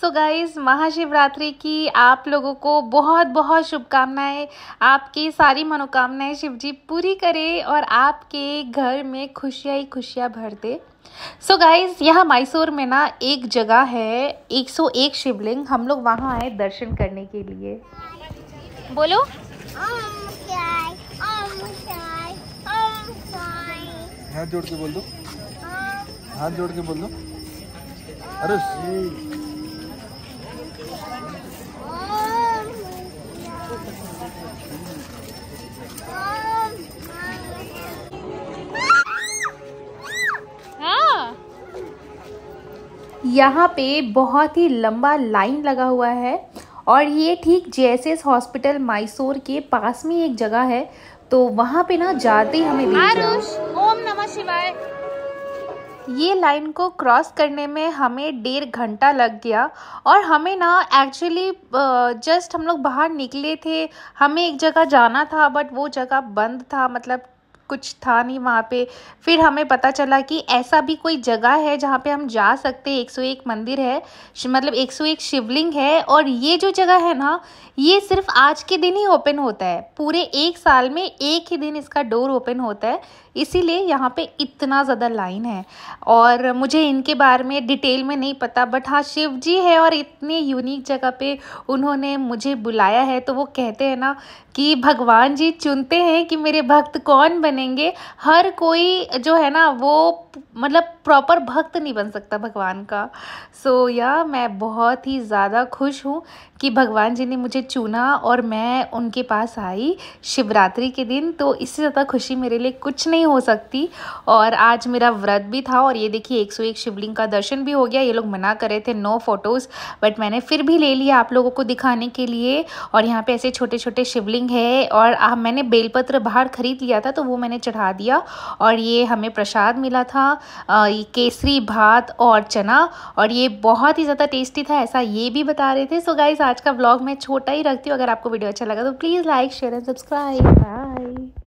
So guys Mahashivratri की आप लोगों को बहुत बहुत शुभकामनाएँ। आपकी सारी मनोकामनाएँ शिव जी पूरी करे और आपके घर में खुशियाँ ही खुशियाँ भर दे। सो गाइज़ यहाँ मैसूर में ना एक जगह है 101 शिवलिंग। हम लोग वहाँ आए दर्शन करने के लिए। बोलो। हाथ जोड़ के बोल दो। हाथ जोड़ के बोल दो। अरे यहाँ पे बहुत ही लंबा लाइन लगा हुआ है और ये ठीक जेएसएस हॉस्पिटल मैसूर के पास में एक जगह है तो वहाँ पे ना जाते ही हमें ओम नमः शिवाय। ये लाइन को क्रॉस करने में हमें डेढ़ घंटा लग गया और हमें ना एक्चुअली जस्ट हम लोग बाहर निकले थे हमें एक जगह जाना था बट वो जगह बंद था मतलब कुछ था नहीं वहाँ पे। फिर हमें पता चला कि ऐसा भी कोई जगह है जहाँ पे हम जा सकते हैं। 101 मंदिर है मतलब 101 शिवलिंग है और ये जो जगह है ना, ये सिर्फ़ आज के दिन ही ओपन होता है। पूरे एक साल में एक ही दिन इसका डोर ओपन होता है। इसीलिए यहाँ पे इतना ज़्यादा लाइन है। और मुझे इनके बारे में डिटेल में नहीं पता, बट हाँ शिव जी है और इतने यूनिक जगह पे उन्होंने मुझे बुलाया है। तो वो कहते हैं ना कि, भगवान जी चुनते हैं कि मेरे भक्त कौन बनेंगे हर कोई जो है ना वो मतलब प्रॉपर भक्त नहीं बन सकता भगवान का। सो so, या yeah, मैं बहुत ही ज़्यादा खुश हूँ कि भगवान जी ने मुझे चुना और मैं उनके पास आई शिवरात्रि के दिन। तो इससे ज़्यादा खुशी मेरे लिए कुछ नहीं हो सकती। और आज मेरा व्रत भी था और ये देखिए 101 शिवलिंग का दर्शन भी हो गया। ये लोग मना कर रहे थे नो फ़ोटोज़ बट मैंने फिर भी ले लिया आप लोगों को दिखाने के लिए। और यहाँ पे ऐसे छोटे छोटे शिवलिंग है और आ, मैंने बेलपत्र बाहर ख़रीद लिया था तो वो मैंने चढ़ा दिया और ये हमें प्रसाद मिला था ये केसरी भात और चना और ये बहुत ही ज़्यादा टेस्टी था, ऐसा ये भी बता रहे थे। सो गाइज़ आज का ब्लॉग मैं छोटा ही रखती हूँ, अगर आपको वीडियो अच्छा लगा तो please like share and subscribe bye